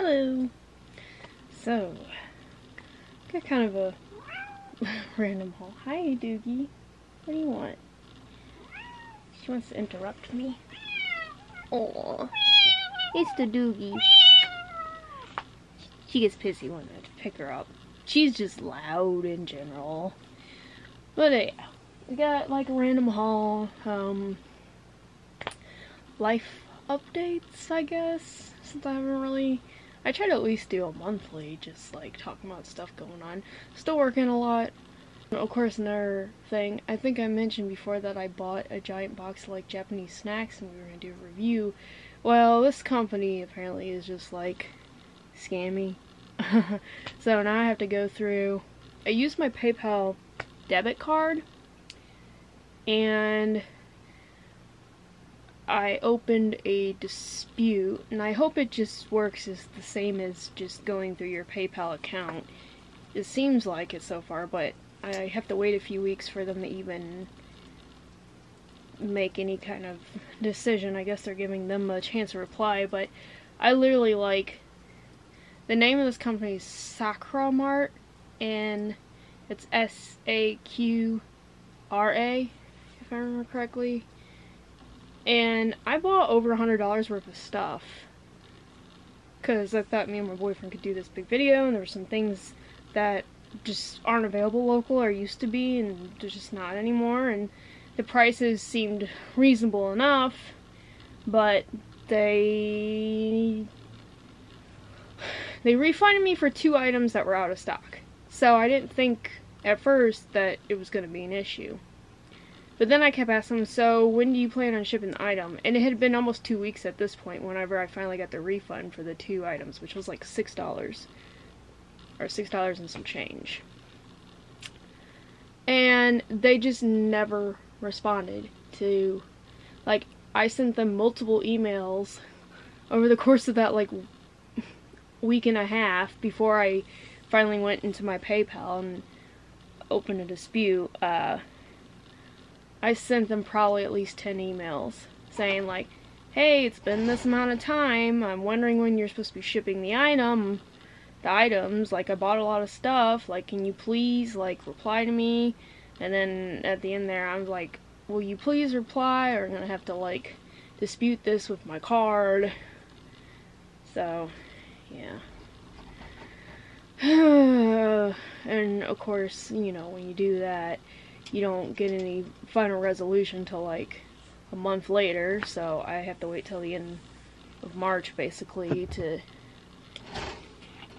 Hello. So, got kind of a random haul. Hi, Doogie. What do you want? She wants to interrupt me. Oh, it's the Doogie. She gets pissy when I pick her up. She's just loud in general. But yeah, we got like a random haul. Um, life updates, I guess, since I haven't really I try to at least do a monthly, just like talking about stuff going on. Still working a lot. Of course, another thing, I think I mentioned before that I bought a giant box of like Japanese snacks and we were going to do a review. Well, this company apparently is just like scammy. so now I have to go through, I used my PayPal debit card and I opened a dispute, and I hope it just works as the same as just going through your PayPal account. It seems like it so far, but I have to wait a few weeks for them to even make any kind of decision. I guess they're giving them a chance to reply, but I literally like the name of this company is Sakura Mart, and it's S A Q R A, if I remember correctly. And I bought over a hundred dollars worth of stuff. Cause I thought me and my boyfriend could do this big video and there were some things that just aren't available local or used to be and they're just not anymore. And the prices seemed reasonable enough but they they refunded me for two items that were out of stock. So I didn't think at first that it was going to be an issue but then I kept asking so when do you plan on shipping the item? And it had been almost two weeks at this point whenever I finally got the refund for the two items, which was like $6. Or $6 and some change. And they just never responded to, like, I sent them multiple emails over the course of that, like, week and a half before I finally went into my PayPal and opened a dispute, uh, I sent them probably at least 10 emails saying like, hey, it's been this amount of time, I'm wondering when you're supposed to be shipping the item, the items, like I bought a lot of stuff, like can you please like reply to me? And then at the end there I'm like, will you please reply or I'm gonna have to like dispute this with my card. So, yeah. and of course, you know, when you do that, you don't get any final resolution till like a month later, so I have to wait till the end of March basically to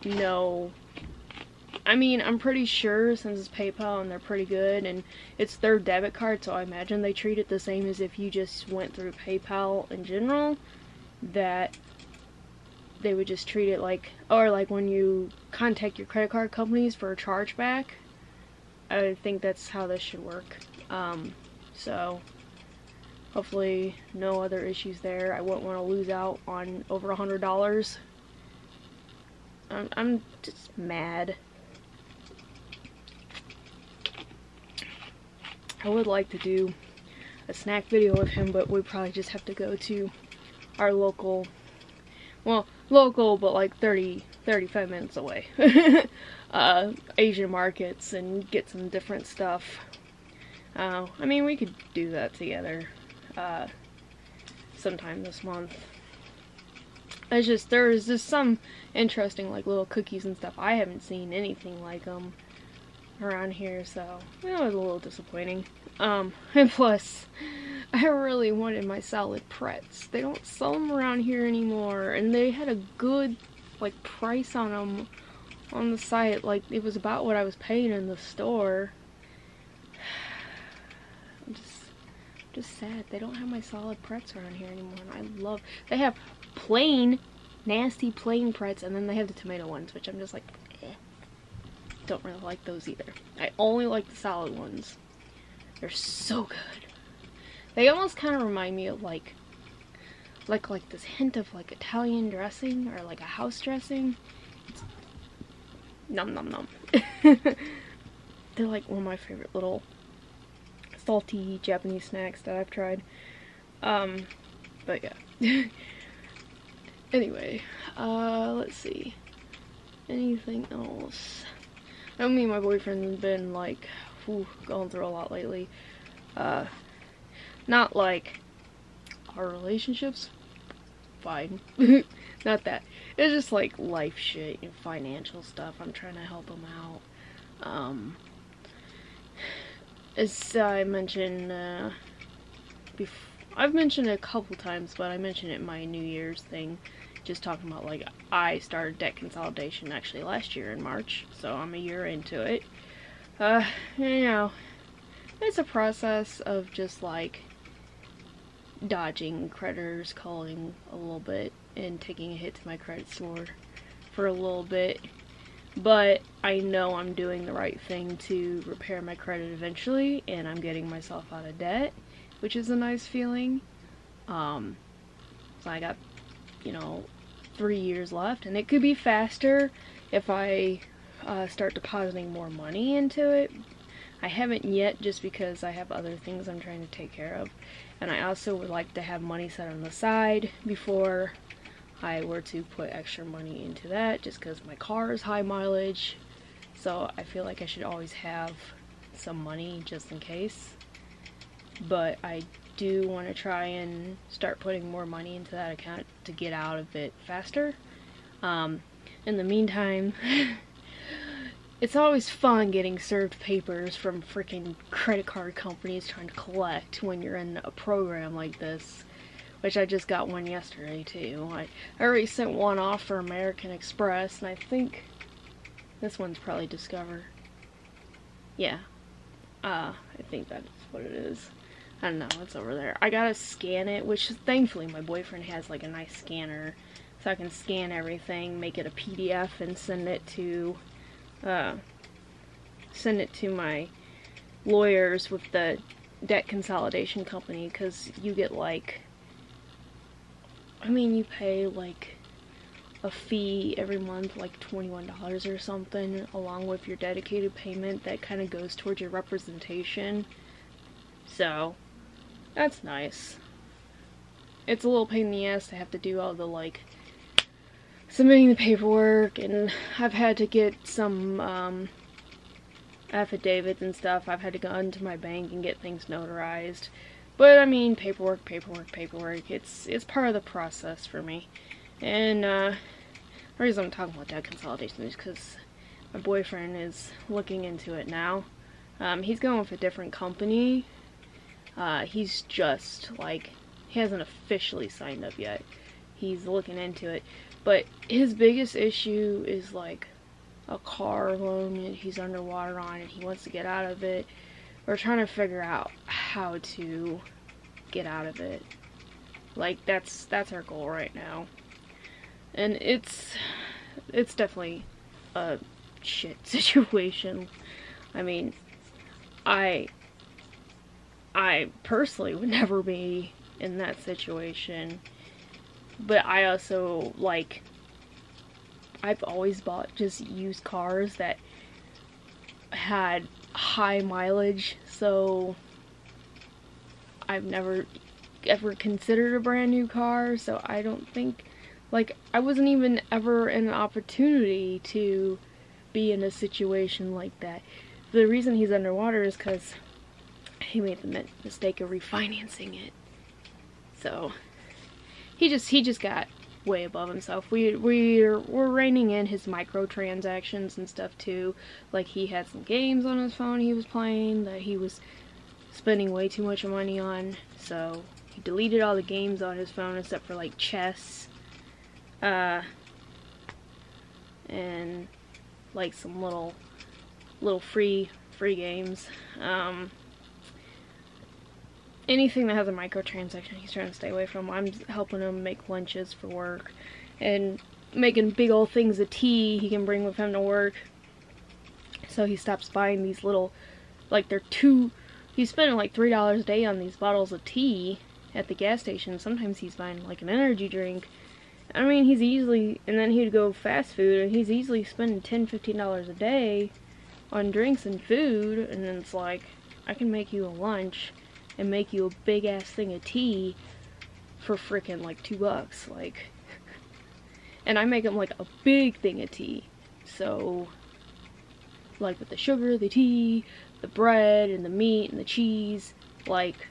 know. I mean, I'm pretty sure since it's PayPal and they're pretty good and it's their debit card, so I imagine they treat it the same as if you just went through PayPal in general, that they would just treat it like, or like when you contact your credit card companies for a chargeback, I think that's how this should work. Um, so, hopefully no other issues there. I wouldn't want to lose out on over a hundred dollars. I'm, I'm just mad. I would like to do a snack video with him, but we probably just have to go to our local, well, local, but like 30, 35 minutes away. uh, Asian markets and get some different stuff. Uh, I mean, we could do that together uh, sometime this month. It's just, there's just some interesting, like, little cookies and stuff. I haven't seen anything like them around here, so that was a little disappointing. Um, and plus, I really wanted my salad pretz. They don't sell them around here anymore, and they had a good, like, price on them on the site, like, it was about what I was paying in the store. I'm just, just sad. They don't have my salad pretz around here anymore. I love, they have plain, nasty plain pretz, and then they have the tomato ones, which I'm just like, eh. Don't really like those either. I only like the salad ones. They're so good. They almost kind of remind me of like, like, like this hint of like Italian dressing or like a house dressing. Num num num. They're like one of my favorite little salty Japanese snacks that I've tried. Um, but yeah. anyway, uh, let's see. Anything else? I know me and my boyfriend have been like, whew, going through a lot lately. Uh, not like our relationships, fine. not that. It's just like life shit and financial stuff. I'm trying to help him out. Um, as I mentioned, uh, before, I've mentioned it a couple times, but I mentioned it in my New Year's thing, just talking about like I started debt consolidation actually last year in March, so I'm a year into it. Uh, you know, it's a process of just like dodging creditors calling a little bit and taking a hit to my credit score for a little bit. But I know I'm doing the right thing to repair my credit eventually, and I'm getting myself out of debt, which is a nice feeling. Um, so I got, you know, three years left, and it could be faster if I uh, start depositing more money into it. I haven't yet just because I have other things I'm trying to take care of. And I also would like to have money set on the side before I were to put extra money into that just because my car is high mileage. So I feel like I should always have some money just in case. But I do want to try and start putting more money into that account to get out of it faster. Um, in the meantime, it's always fun getting served papers from freaking credit card companies trying to collect when you're in a program like this which I just got one yesterday too. I, I already sent one off for American Express, and I think this one's probably Discover. Yeah, uh, I think that's what it is. I don't know, it's over there. I gotta scan it, which thankfully my boyfriend has like a nice scanner, so I can scan everything, make it a PDF, and send it to, uh, send it to my lawyers with the debt consolidation company, because you get like I mean, you pay like a fee every month, like $21 or something, along with your dedicated payment that kind of goes towards your representation. So, that's nice. It's a little pain in the ass to have to do all the like submitting the paperwork, and I've had to get some um, affidavits and stuff. I've had to go into my bank and get things notarized. But I mean, paperwork, paperwork, paperwork. It's it's part of the process for me. And uh, the reason I'm talking about debt consolidation is because my boyfriend is looking into it now. Um, he's going with a different company. Uh, he's just like he hasn't officially signed up yet. He's looking into it, but his biggest issue is like a car loan that he's underwater on, and he wants to get out of it we're trying to figure out how to get out of it. Like that's that's our goal right now. And it's it's definitely a shit situation. I mean, I I personally would never be in that situation. But I also like I've always bought just used cars that had high mileage, so I've never ever considered a brand new car, so I don't think, like, I wasn't even ever in an opportunity to be in a situation like that. The reason he's underwater is because he made the mistake of refinancing it. So, he just, he just got way above himself. We we're we're reining in his microtransactions and stuff too. Like he had some games on his phone he was playing that he was spending way too much money on. So he deleted all the games on his phone except for like chess. Uh and like some little little free free games. Um anything that has a microtransaction he's trying to stay away from. I'm helping him make lunches for work and making big old things of tea he can bring with him to work. So he stops buying these little, like they're two, he's spending like $3 a day on these bottles of tea at the gas station. Sometimes he's buying like an energy drink. I mean, he's easily, and then he'd go fast food and he's easily spending $10, $15 a day on drinks and food. And then it's like, I can make you a lunch and make you a big ass thing of tea for freaking like two bucks. Like, and I make them like a big thing of tea. So, like with the sugar, the tea, the bread, and the meat, and the cheese, like,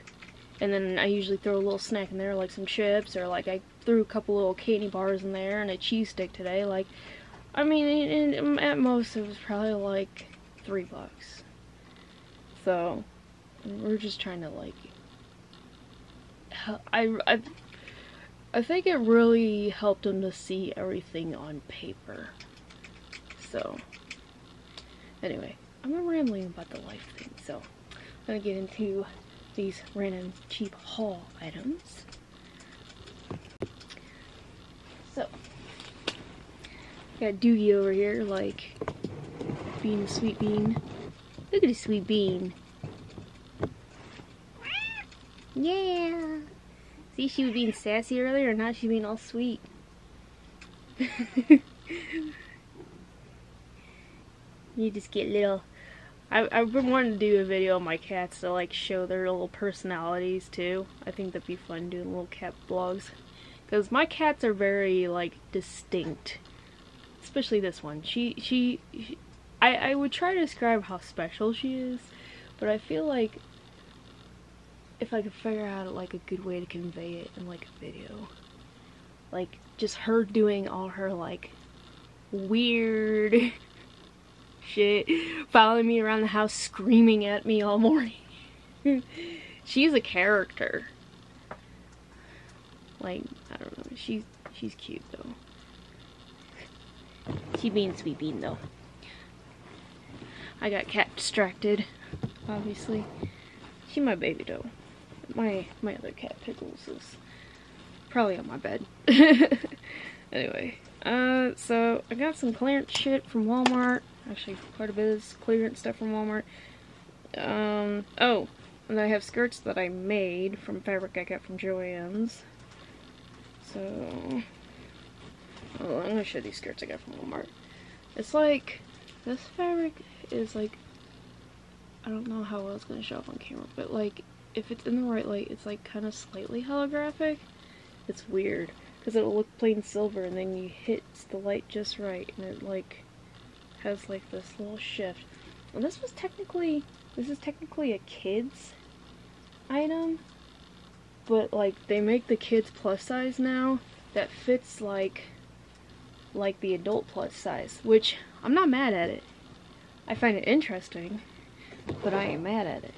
and then I usually throw a little snack in there, like some chips, or like I threw a couple little candy bars in there and a cheese stick today. Like, I mean, at most it was probably like three bucks. So, we're just trying to like, I, I, I think it really helped him to see everything on paper. So, anyway, I'm rambling about the life thing, so I'm gonna get into these random cheap haul items. So, got Doogie over here, like, being a sweet bean. Look at a sweet bean. Yeah. See, she was being sassy earlier, and now she's being all sweet. you just get little... I, I've been wanting to do a video of my cats to like show their little personalities too. I think that'd be fun doing little cat vlogs. Because my cats are very like distinct. Especially this one. She, she, she I, I would try to describe how special she is. But I feel like if I could figure out like a good way to convey it in like a video. Like just her doing all her like weird shit, following me around the house screaming at me all morning. she's a character. Like, I don't know, she's she's cute though. She being sweet bean though. I got cat distracted, obviously. She my baby though. My my other cat Pickles is probably on my bed. anyway, uh, so I got some clearance shit from Walmart. Actually, quite a bit of clearance stuff from Walmart. Um, oh, and I have skirts that I made from fabric I got from Joann's. So, I'm gonna show these skirts I got from Walmart. It's like, this fabric is like, I don't know how well it's gonna show up on camera, but like, if it's in the right light, it's like kind of slightly holographic. It's weird, because it'll look plain silver and then you hit the light just right and it like has like this little shift. And this was technically, this is technically a kid's item, but like they make the kids plus size now that fits like like the adult plus size, which I'm not mad at it. I find it interesting, but I ain't mad at it.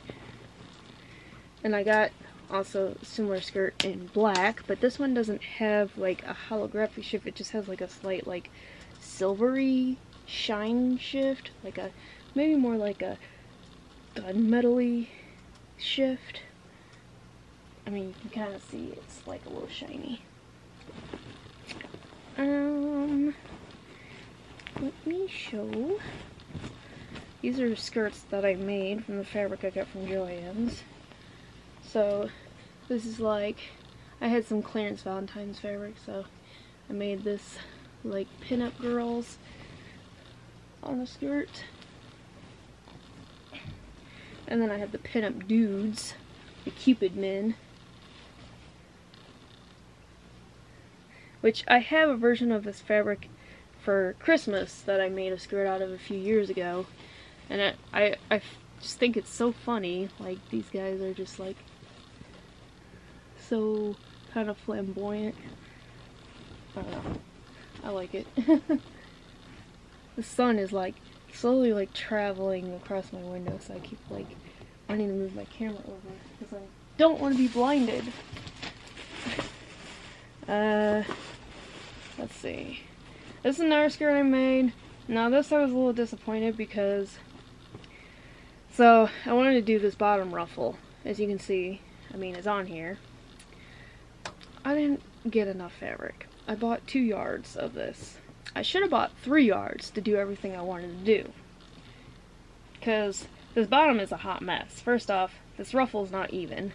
And I got also similar skirt in black, but this one doesn't have like a holographic shift, it just has like a slight like silvery shine shift, like a maybe more like a gunmetal shift. I mean, you can kind of see it's like a little shiny. Um, let me show. These are skirts that I made from the fabric I got from Joann's. So, this is like, I had some clearance Valentine's fabric, so I made this like pinup girls on the skirt. And then I have the pinup dudes, the Cupid men. Which I have a version of this fabric for Christmas that I made a skirt out of a few years ago. And I, I, I just think it's so funny, like these guys are just like so kind of flamboyant. I don't know. I like it. the sun is like slowly like traveling across my window so I keep like wanting to move my camera over because I don't want to be blinded. Uh, let's see. This is another skirt I made. Now this I was a little disappointed because so I wanted to do this bottom ruffle. As you can see, I mean it's on here. I didn't get enough fabric. I bought two yards of this I should have bought three yards to do everything I wanted to do. Because this bottom is a hot mess. First off, this ruffle's not even.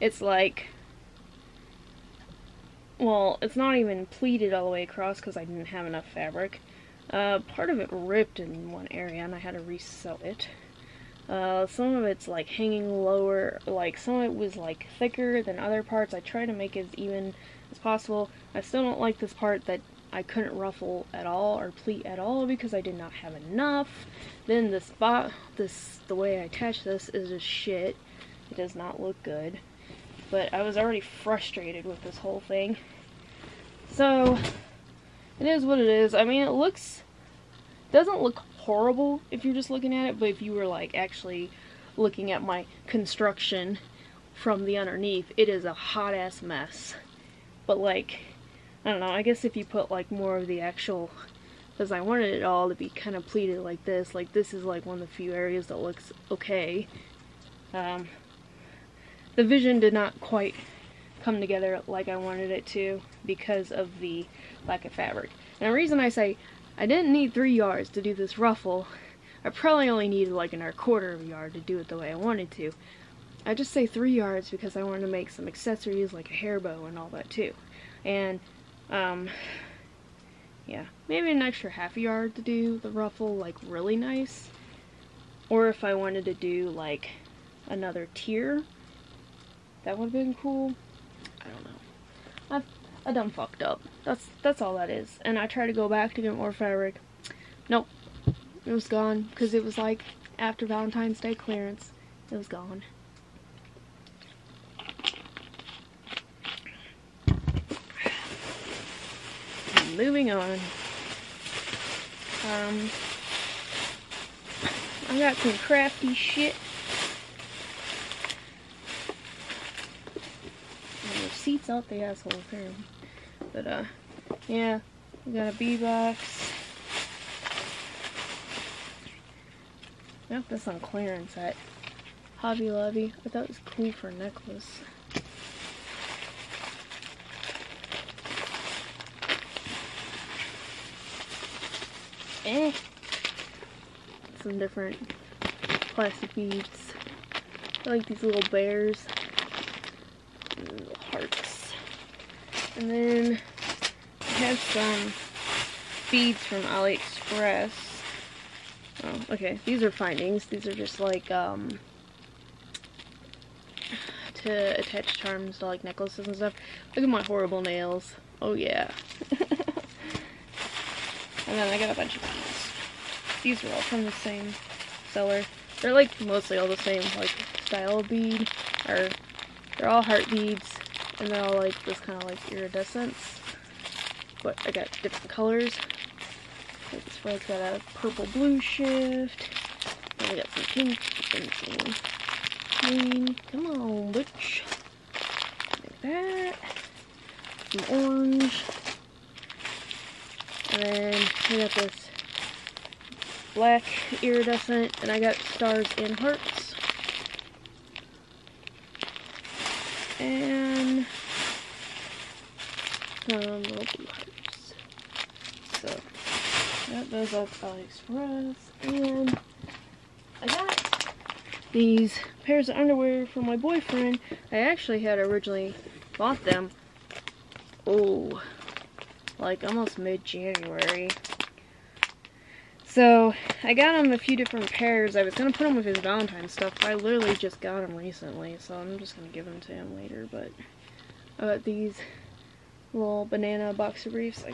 It's like, well, it's not even pleated all the way across because I didn't have enough fabric. Uh, part of it ripped in one area and I had to resew it. Uh, some of it's like hanging lower, like some of it was like thicker than other parts. I try to make it as even as possible. I still don't like this part that I couldn't ruffle at all or pleat at all because I did not have enough. Then the spot, this the way I attach this is just shit. It does not look good. But I was already frustrated with this whole thing. So, it is what it is. I mean, it looks, doesn't look horrible if you're just looking at it, but if you were like actually looking at my construction from the underneath, it is a hot ass mess. But like, I don't know, I guess if you put like more of the actual, because I wanted it all to be kind of pleated like this, like this is like one of the few areas that looks okay. Um, the vision did not quite come together like I wanted it to because of the lack of fabric. And the reason I say I didn't need three yards to do this ruffle, I probably only needed like an quarter of a yard to do it the way I wanted to. I just say three yards because I wanted to make some accessories like a hair bow and all that too. And, um, yeah, maybe an extra half a yard to do the ruffle like really nice. Or if I wanted to do like another tier, that would have been cool. I don't know. I done fucked up. That's that's all that is. And I tried to go back to get more fabric. Nope. It was gone because it was like after Valentine's Day clearance. It was gone. Moving on. Um, I got some crafty shit. Seats out the asshole apparently. But uh, yeah, we got a bee box. Yep, that's on clearance at Hobby Lobby. I thought it was cool for a necklace. Eh. Some different plastic beads. I like these little bears. Little hearts. And then have some beads from AliExpress. Oh, okay. These are findings. These are just like, um, to attach charms to like necklaces and stuff. Look at my horrible nails. Oh yeah. And then I got a bunch of these. These are all from the same seller. They're like mostly all the same like style bead. Or they're all heart beads. And they're all like this kind of like iridescence. But I got different colors. This one's got a purple blue shift. And I got some pink and some green. Come on, bitch. Like that. Some orange. And then I got this black iridescent, and I got stars and hearts. And So, got those off AliExpress. And I got these pairs of underwear for my boyfriend. I actually had originally bought them. Oh, like almost mid-January. So, I got him a few different pairs. I was going to put them with his Valentine's stuff, but I literally just got them recently, so I'm just going to give them to him later, but I got these little banana boxer briefs.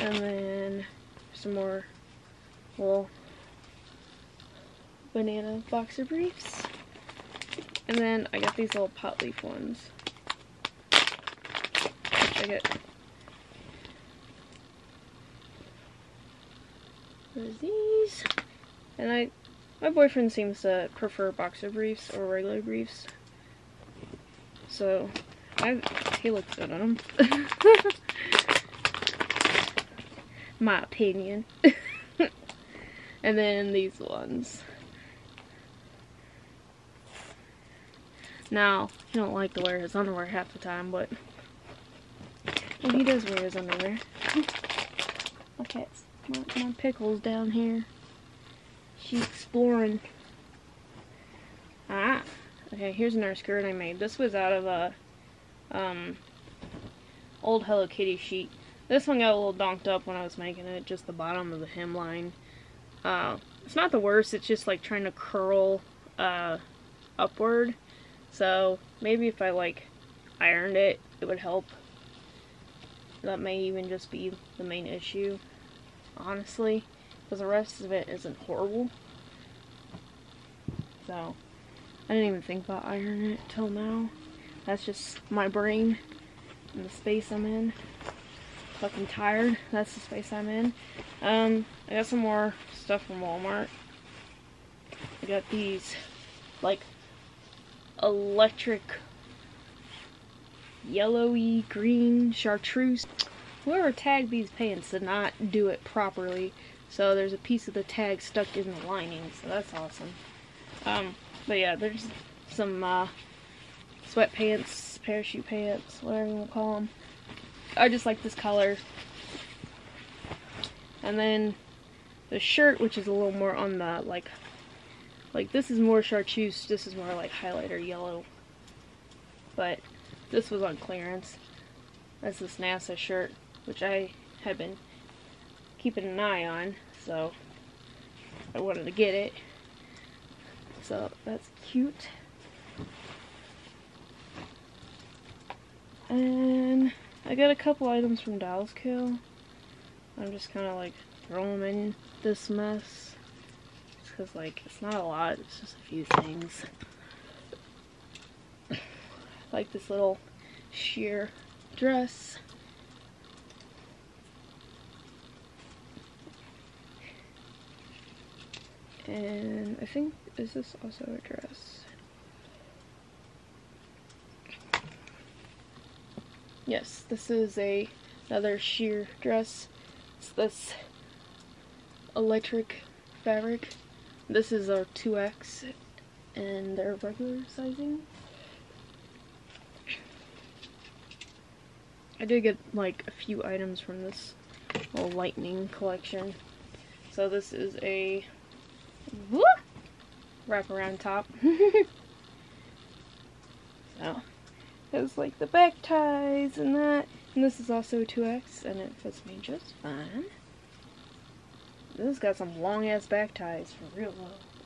And then some more little banana boxer briefs. And then I got these little pot leaf ones. I get these. And I my boyfriend seems to prefer boxer briefs or regular briefs. So he looks good on them. my opinion. and then these ones. Now, he don't like to wear his underwear half the time, but well, he does wear his underwear. my cat's, my, my pickle's down here. She's exploring. Okay, here's another skirt I made. This was out of a, um, old Hello Kitty sheet. This one got a little donked up when I was making it, just the bottom of the hemline. Uh, it's not the worst, it's just like trying to curl, uh, upward. So, maybe if I like ironed it, it would help that may even just be the main issue, honestly, because the rest of it isn't horrible. So, I didn't even think about ironing it till now. That's just my brain and the space I'm in. Fucking tired. That's the space I'm in. Um, I got some more stuff from Walmart. I got these, like, electric yellowy green chartreuse. Whoever tagged these pants did not do it properly. So there's a piece of the tag stuck in the lining, so that's awesome. Um, but yeah, there's some uh, sweatpants, parachute pants, whatever you want to call them. I just like this color. And then the shirt, which is a little more on the, like, like this is more chartreuse, this is more like highlighter yellow. But this was on clearance. That's this NASA shirt, which I had been keeping an eye on, so I wanted to get it. So that's cute. And I got a couple items from Dolls Kill. I'm just kind of like throwing them in this mess. Because like it's not a lot, it's just a few things. like this little sheer dress. And I think, is this also a dress? Yes, this is a another sheer dress. It's this electric fabric. This is a 2X and their regular sizing. I did get like a few items from this little lightning collection. So this is a wraparound top. so it's like the back ties and that. And this is also 2X and it fits me just fine. This has got some long ass back ties for real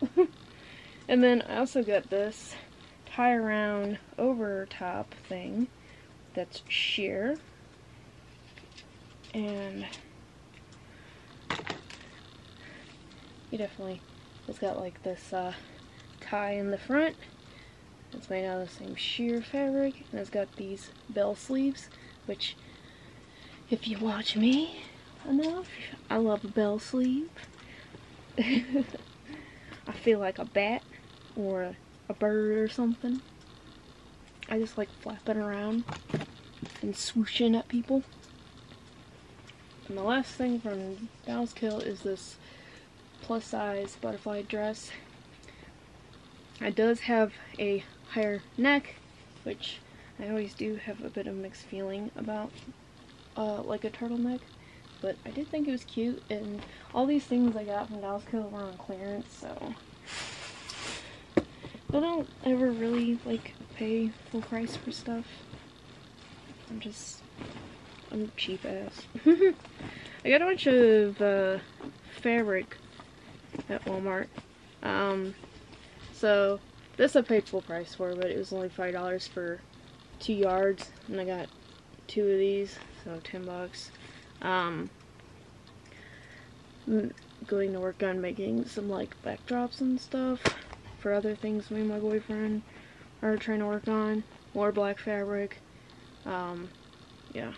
though. and then I also got this tie around over top thing that's sheer. And you definitely has got like this uh, tie in the front. It's made out of the same sheer fabric, and it's got these bell sleeves, which, if you watch me enough, I love a bell sleeve. I feel like a bat or a, a bird or something. I just like flapping around and swooshing at people. And the last thing from Dolls Kill is this plus size butterfly dress. It does have a higher neck, which I always do have a bit of mixed feeling about uh, like a turtleneck. But I did think it was cute, and all these things I got from Dolls Kill were on clearance, so I don't ever really like pay full price for stuff. I'm just, I'm cheap ass. I got a bunch of uh, fabric at Walmart. Um, so this I paid full price for, but it was only five dollars for two yards, and I got two of these, so ten bucks. Um, going to work on making some like backdrops and stuff for other things me and my boyfriend are trying to work on. More black fabric. Um, yeah.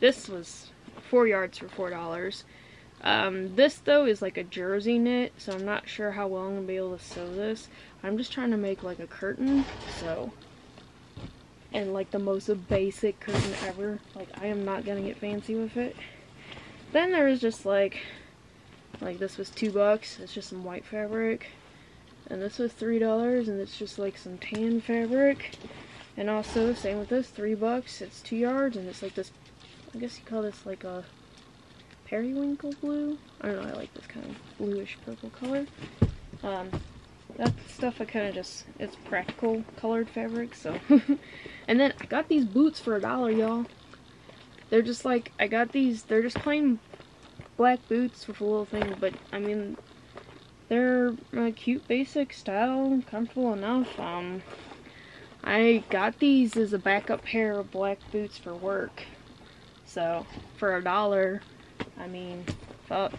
This was four yards for four dollars. Um, this though is like a jersey knit, so I'm not sure how well I'm gonna be able to sew this. I'm just trying to make like a curtain, so and like the most basic curtain ever. Like I am not gonna get fancy with it. Then there was just like like this was two bucks. It's just some white fabric. And this was three dollars and it's just like some tan fabric. And also same with this, three bucks. It's two yards and it's like this I guess you call this like a periwinkle blue. I don't know, I like this kind of bluish purple color. Um, that stuff I kind of just, it's practical colored fabric, so. and then I got these boots for a dollar, y'all. They're just like, I got these, they're just plain black boots with a little thing, but I mean, they're a cute, basic style, comfortable enough. Um, I got these as a backup pair of black boots for work. So, for a dollar, I mean, fuck.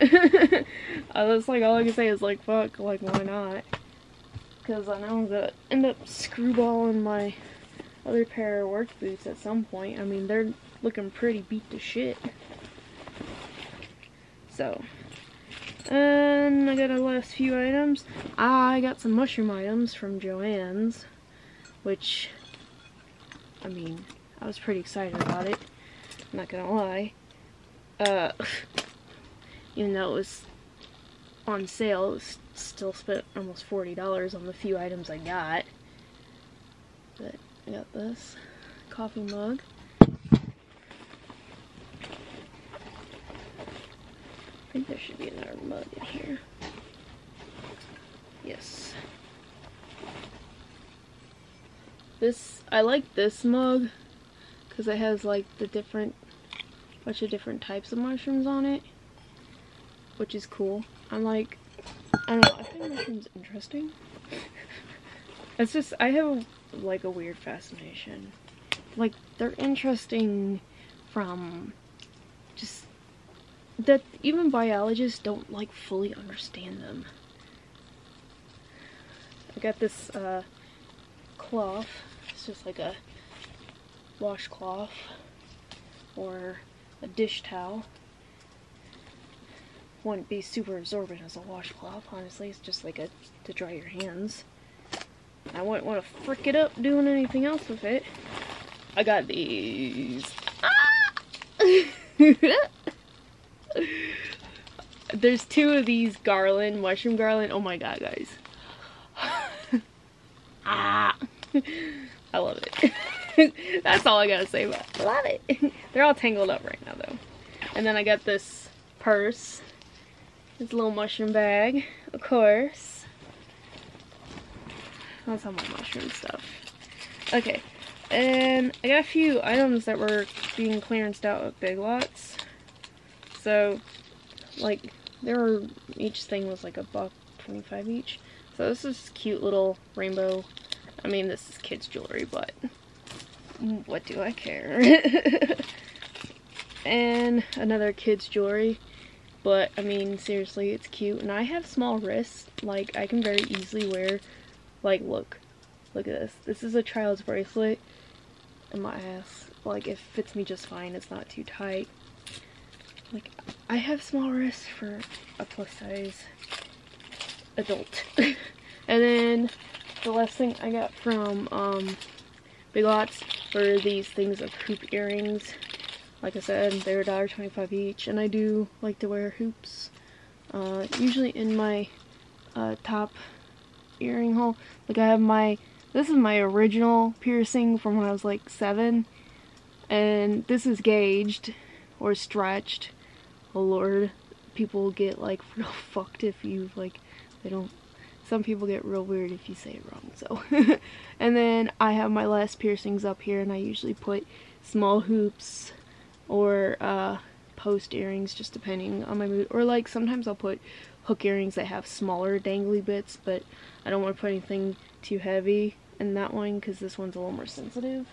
Was like, all I can say is like, fuck, like, why not? Because I know I'm gonna end up screwballing my other pair of work boots at some point. I mean, they're looking pretty beat to shit. So, and I got a last few items. I got some mushroom items from Joann's, which, I mean, I was pretty excited about it. I'm not gonna lie. Uh, even though it was on sale, still spent almost $40 on the few items I got. But I got this coffee mug. I think there should be another mug in here. Yes. This, I like this mug because it has like the different, bunch of different types of mushrooms on it, which is cool. I'm like, I don't know, I think mushrooms interesting. it's just, I have like a weird fascination. Like, they're interesting from just that even biologists don't like fully understand them. I got this uh, cloth. It's just like a washcloth or a dish towel. Wouldn't be super absorbent as a washcloth, honestly. It's just like a to dry your hands. I wouldn't want to frick it up doing anything else with it. I got these. Ah! There's two of these garland, mushroom garland. Oh my god, guys. ah. I love it. That's all I gotta say about it. Love it. They're all tangled up right now though. And then I got this purse. This little mushroom bag, of course. That's all my mushroom stuff. Okay. And I got a few items that were being clearanced out at Big Lots. So, like, there were, each thing was like a buck 25 each. So this is cute little rainbow, I mean this is kids jewelry, but what do I care? and another kids jewelry, but I mean seriously it's cute. And I have small wrists, like I can very easily wear, like look, look at this. This is a child's bracelet And my ass. Like it fits me just fine, it's not too tight. Like, I have small wrists for a plus size adult. and then the last thing I got from um, Big Lots were these things of hoop earrings. Like I said, they're $1.25 each, and I do like to wear hoops. Uh, usually in my uh, top earring hole. Like I have my, this is my original piercing from when I was like seven, and this is gauged or stretched oh lord, people get like real fucked if you like, they don't, some people get real weird if you say it wrong, so. and then I have my last piercings up here and I usually put small hoops or uh, post earrings just depending on my mood. Or like sometimes I'll put hook earrings that have smaller dangly bits, but I don't want to put anything too heavy in that one because this one's a little more sensitive.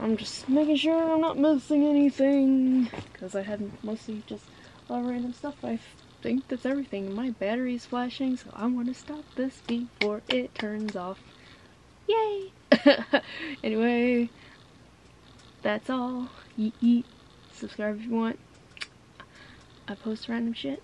I'm just making sure I'm not missing anything because I had mostly just a lot of random stuff. I think that's everything. My battery's flashing, so I want to stop this before it turns off. Yay! anyway, that's all. Yeet yeet. Subscribe if you want. I post random shit.